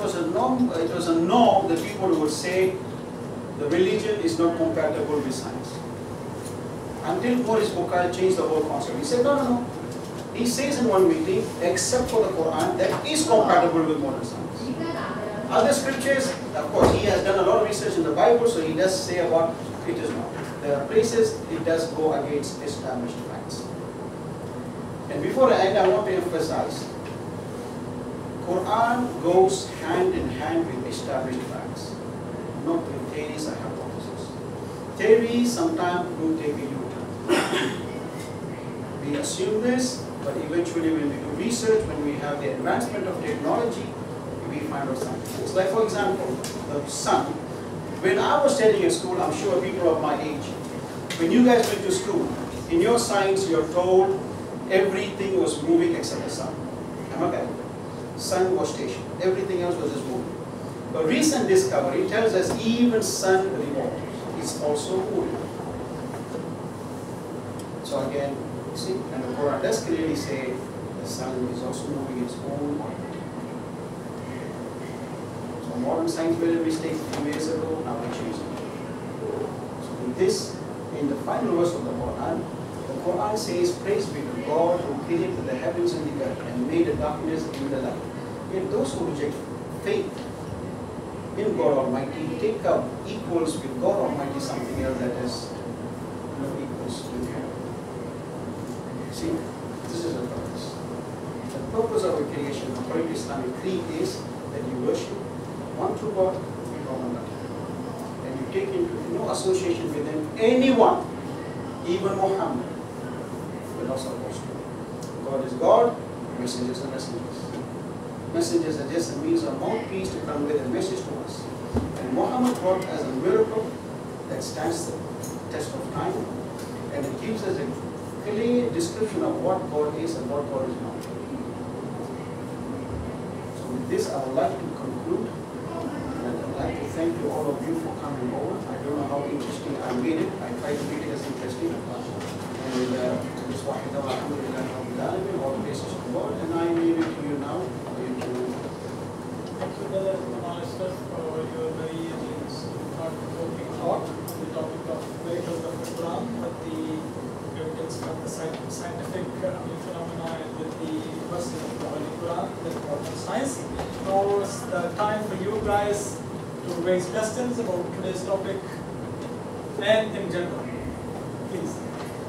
was a norm, it was a norm that people would say the religion is not compatible with science. Until Maurice Bucaille changed the whole concept. He said, no, no, no. He says in one meeting, except for the Quran, that is compatible with modern science. Other scriptures, of course, he has done a lot of research in the Bible, so he does say about it is not. There are places it does go against established facts. And before I end, I want to emphasize, Quran goes hand in hand with established facts, not with theories or hypotheses. Theories sometimes do take a U-turn. we assume this, but eventually when we do research, when we have the advancement of technology, we find out something. Like, for example, the sun. When I was studying in school, I'm sure people of my age, when you guys went to school, in your science, you're told everything was moving except the sun. Am I correct? Sun was stationary. Everything else was just moving. But recent discovery tells us even sun revolves. It's also moving. So again, see, and the Quran does clearly say the sun is also moving its own orbit. So modern science made a mistake a few years ago, now they changed it. So in this, in the final verse of the Quran, the Quran says, Praise be to God who created the heavens and the earth and made the darkness in the light. Yet those who reject faith in God Almighty take up equals with God Almighty something else that is no equals with Him. See, this is the purpose. The purpose of a creation, according to Islamic creed, is that you worship one true God and one another. And you take into no association with Him anyone, even Muhammad. We're not supposed to. God is God, messengers are messengers. Messengers are just a means of mouthpiece to convey the message to us. And Muhammad brought as a miracle that stands the test of time, and it gives us a clear description of what God is and what God is not. So with this, I would like to conclude. And I'd like to thank you all of you for coming over. I don't know how interesting I made it. I tried to make it as interesting. And uh, all the basis of God. And I leave it to you now You, Brother Malister, for your very thought-provoking thought on the topic of miracles of the Quran, but the evidence from the sci- scientific phenomena and with the verses of the Holy Quran, the science. Now it's the time for you guys to raise questions about today's topic and in general. Please.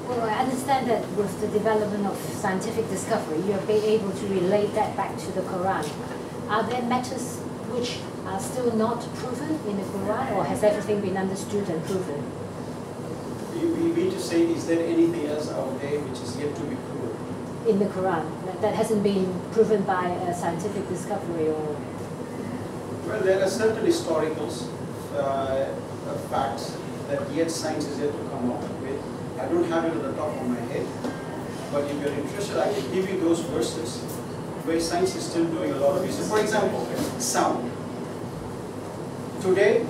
Well, I understand that with the development of scientific discovery, you have been able to relate that back to the Quran. Are there matters which are still not proven in the Quran, or has everything been understood and proven? We, we mean to say, is there anything else out there which is yet to be proven? In the Quran, that, that hasn't been proven by a scientific discovery or Well, there are certain historical uh, facts that yet science is yet to come up with. I don't have it on the top of my head, but if you're interested, I can give you those verses where science is still doing a lot of research. For example, sound. Today,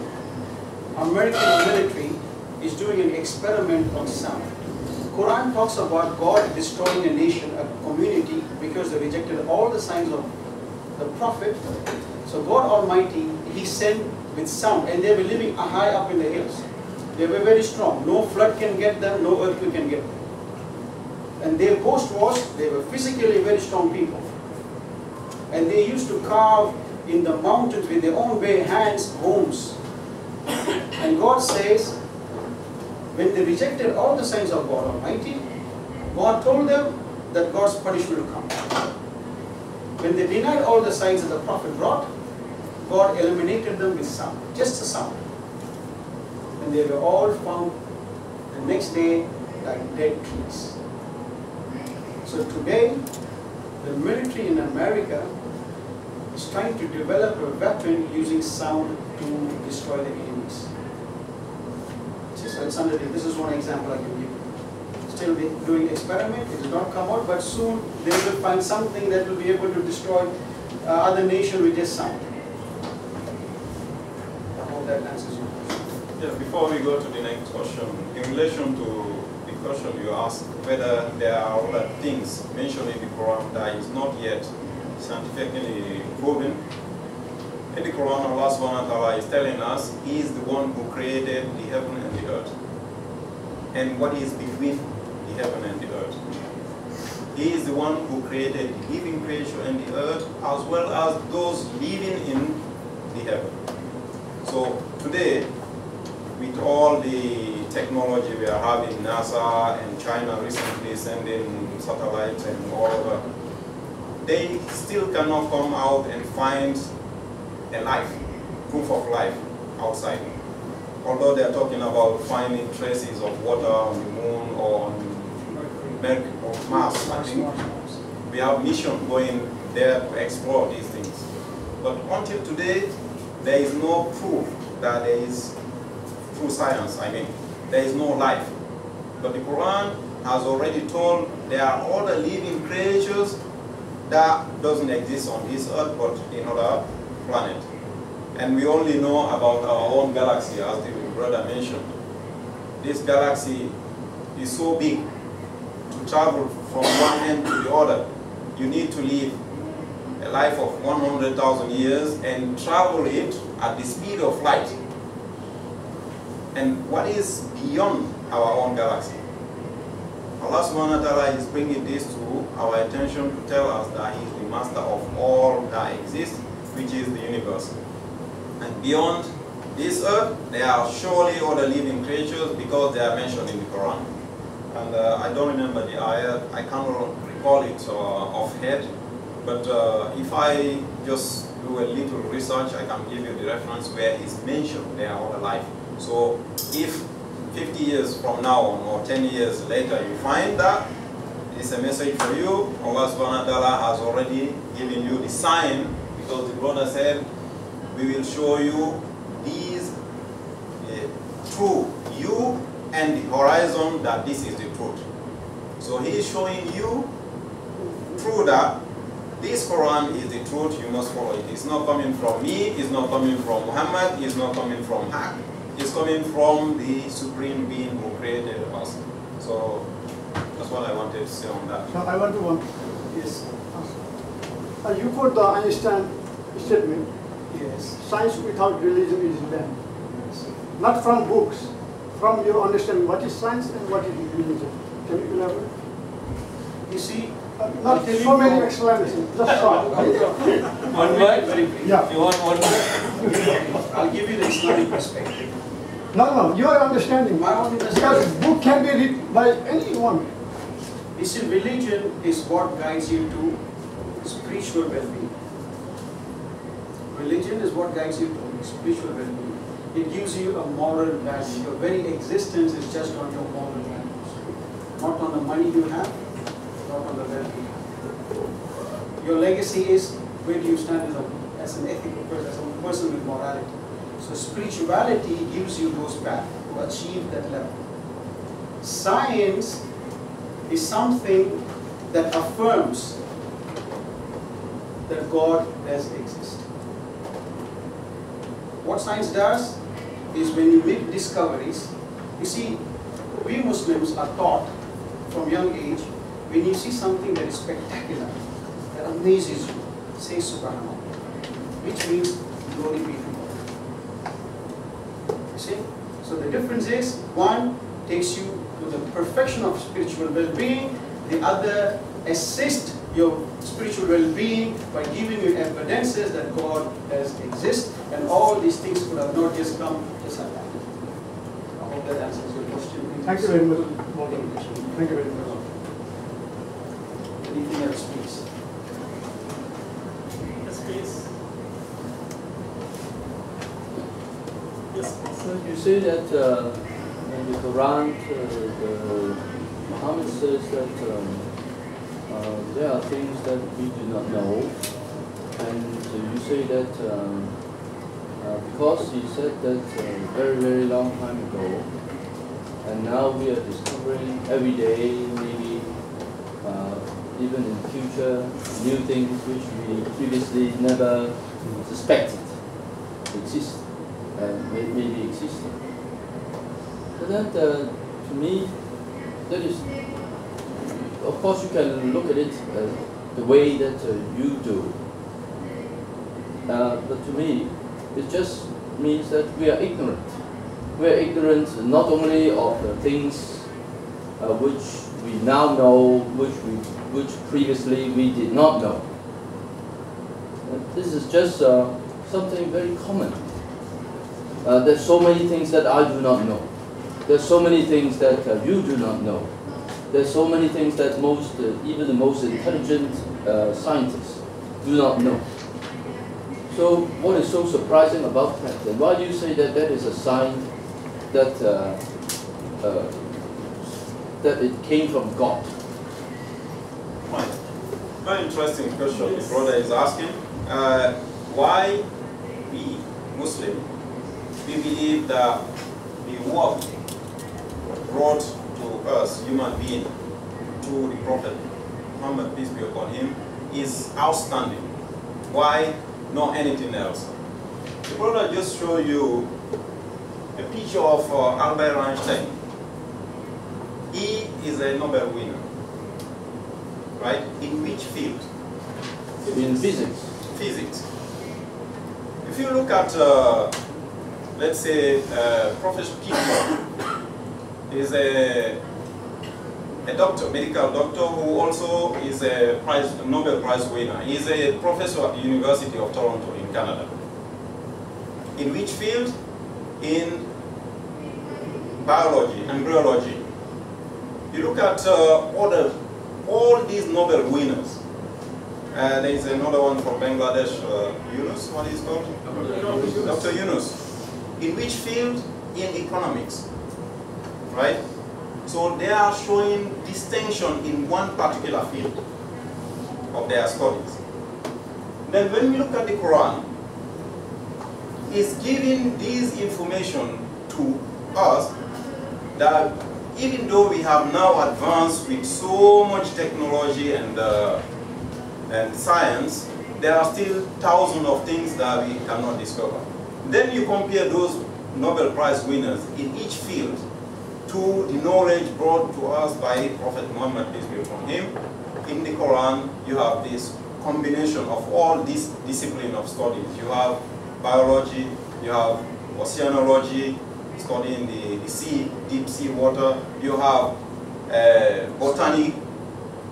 American military is doing an experiment on sound. Quran talks about God destroying a nation, a community, because they rejected all the signs of the prophet. So God Almighty, He sent with sound, and they were living high up in the hills. They were very strong. No flood can get them, no earthquake can get them. And their boast was they were physically very strong people. And they used to carve in the mountains with their own bare hands homes. And God says, when they rejected all the signs of God Almighty, God told them that God's punishment will come. When they denied all the signs that the prophet brought, God eliminated them with sound, just a sound. And they were all found the next day like dead trees. So today, the military in America is trying to develop a weapon using sound to destroy the enemies. So it's under, this is one example I can give. Still doing experiment, it has not come out, but soon they will find something that will be able to destroy uh, other nation with just sound. I hope that answers your question. Yeah, before we go to the next question, in relation to the question you asked, whether there are other things mentioned in the Quran that is not yet scientifically proven, In the Quran, Allah subhanahu wa ta'ala is telling us He is the one who created the heaven and the earth. And what is between the heaven and the earth. He is the one who created the living creature and the earth as well as those living in the heaven. So today, with all the technology we are having, NASA and China recently sending satellites and all over, they still cannot come out and find a life, proof of life outside. Although they are talking about finding traces of water on the moon or on Mercury or Mars, I think we have mission going there to explore these things. But until today, there is no proof that there is through science, I mean, there is no life. But the Quran has already told there are other living creatures that doesn't exist on this earth but in other planet. And we only know about our own galaxy as the brother mentioned. This galaxy is so big to travel from one end to the other. You need to live a life of 100,000 years and travel it at the speed of light. And what is beyond our own galaxy? Allah subhanahu wa ta'ala is bringing this to our attention to tell us that He is the master of all that exists, which is the universe. And beyond this earth, there are surely other living creatures because they are mentioned in the Quran. And uh, I don't remember the ayah, I cannot recall it uh, offhand, but uh, if I just do a little research, I can give you the reference where it's mentioned they are all alive. So if 50 years from now on or 10 years later you find that, it's a message for you. Allah subhanahu wa ta'ala has already given you the sign because the brother said, we will show you these uh, through you and the horizon that this is the truth. So he is showing you through that this Quran is the truth, you must follow it. It's not coming from me, it's not coming from Muhammad, it's not coming from Haq. It's coming from the Supreme Being who created us. So that's what I wanted to say on that. So I want to one. Yes. Uh, you quote the Einstein statement, Yes. science without religion is dead. Not from books, from your understanding what is science and what is religion. Can you elaborate? You see, Uh, Not so many explanations, just short. One word? Yeah. You want one word? I'll give you the Islamic perspective. No, no, your understanding. My own Because book can be read by anyone. You see, religion is what guides you to spiritual well-being. Religion is what guides you to spiritual well-being. It gives you a moral value. Your very existence is just on your moral values, not on the money you have, not on the wealth you have. Your legacy is where do you stand as, a, as an ethical person, as a person with morality. So spirituality gives you those paths to achieve that level. Science is something that affirms that God does exist. What science does is when you make discoveries, you see, we Muslims are taught from young age, when you see something that is spectacular, that amazes you, say subhanallah, which means glory be to. See? So the difference is, one takes you to the perfection of spiritual well-being, the other assists your spiritual well-being by giving you evidences that God does exist, and all these things could have not just come just like that. I hope that answers your question. Thank you very much. Thank you very much. Anything else, please? Yes, please. Yes, say that uh, in the Quran, uh, Muhammad says that um, uh, there are things that we do not know, and you say that um, uh, because he said that uh, very very long time ago, and now we are discovering every day, maybe even in future, new things which we previously never suspected exist and maybe existing. That, uh, to me, that is, of course, you can look at it uh, the way that uh, you do. uh, but to me, it just means that we are ignorant. We are ignorant not only of the things which we now know, which we, which previously we did not know. This is just uh, something very common. Uh, there's so many things that I do not know. There's so many things that uh, you do not know. There's so many things that most, uh, even the most intelligent uh, scientists do not know. So what is so surprising about that? And why do you say that that is a sign that uh, uh, that it came from God? Very interesting question the brother is asking. Uh, why we Muslim we believe that the work brought to us human being to the Prophet Muhammad peace be upon him is outstanding. Why not anything else? The brother just show you a picture of uh, Albert Einstein. He is a Nobel winner. Right? In which field? In physics, Physics. If you look at, uh, let's say, uh, Professor Kipling is a, a doctor, medical doctor who also is a prize, Nobel Prize winner. He's a professor at the University of Toronto in Canada. In which field? In biology, embryology. You look at uh, all, the, all these Nobel winners. Uh, there is another one from Bangladesh, uh, Yunus, what is it called? Dr. Yunus. In which field? In economics. Right? So they are showing distinction in one particular field of their studies. Then when we look at the Quran, it's giving this information to us that even though we have now advanced with so much technology and, uh, and science, there are still thousands of things that we cannot discover. Then you compare those Nobel Prize winners in each field to the knowledge brought to us by Prophet Muhammad, peace be upon him. In the Quran, you have this combination of all these disciplines of studies. You have biology, you have oceanology, studying the, the sea, deep sea water. You have uh, botany,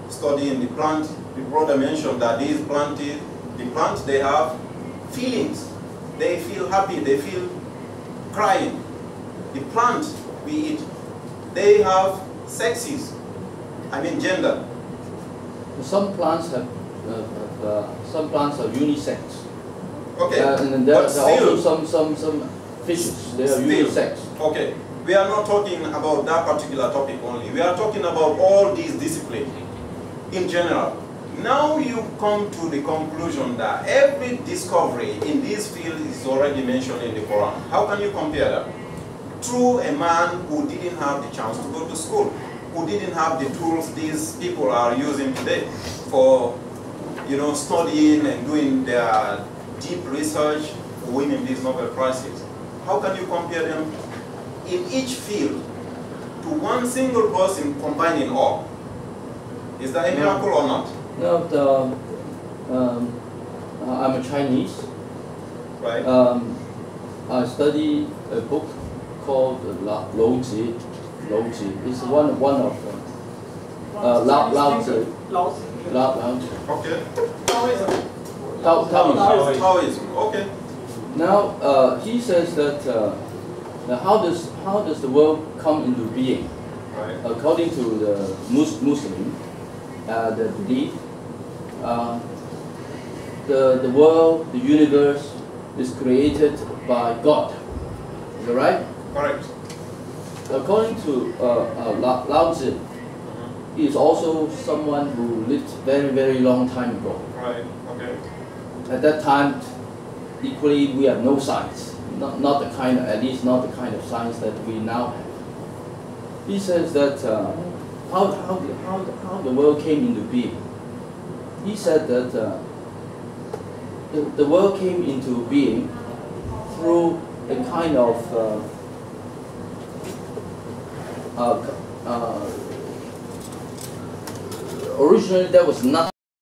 studying the plant. The brother mentioned that these plant, the plants, they have feelings. They feel happy, they feel crying. The plant we eat, they have sexes, I mean gender. some plants have, uh, have uh, some plants are unisex. Okay, Uh, and then there, but there are also some, some, some fishes, they are unisex. okay, we are not talking about that particular topic only. We are talking about all these disciplines in general. Now you come to the conclusion that every discovery in this field is already mentioned in the Quran. How can you compare that? Through a man who didn't have the chance to go to school, who didn't have the tools these people are using today for you know, studying and doing their deep research, winning these Nobel Prizes. How can you compare them in each field to one single person combining all? Is that a miracle or not? Now, the, um, uh, I'm a Chinese. Right? Um, I study a book called La- Lou Zi. Lou Zi. It's one, one of them. Uh, Lao- Lao Tzu. Lao Tzu. Lao, Lao Tzu. okay. Taoism. Tao, Taoism. Taoism. Okay. Now, uh, he says that uh, now how does how does the world come into being? Right. According to the Mus- Muslim, uh, the belief, uh, the the world, the universe, is created by God. Is that right? Correct. According to uh, uh, Lao, Tzu, he is also someone who lived very very long time ago. Right. Okay. At that time, equally, we have no science. Not, not the kind, of, at least not the kind of science that we now have. He says that uh, how, how, the, how, the, how the world came into being. He said that uh, the, the world came into being through a kind of uh, Uh, uh, originally there was nothing.